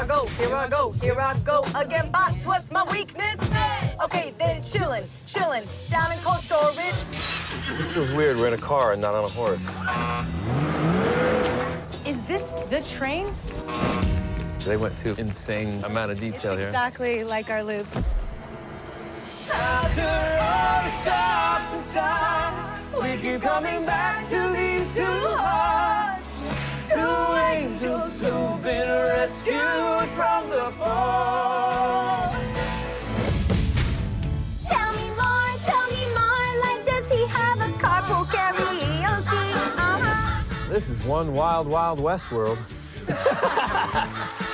I go, here I go here I go again, bots. What's my weakness? Okay, then chillin', chillin', down in cold storage. This feels weird. We're in a car and not on a horse. Is this the train? They went to insane amount of detail here. exactly like our loop. After all the stops and starts, we keep coming back to these two hearts. Two angels who've been rescued This is one wild, wild west world.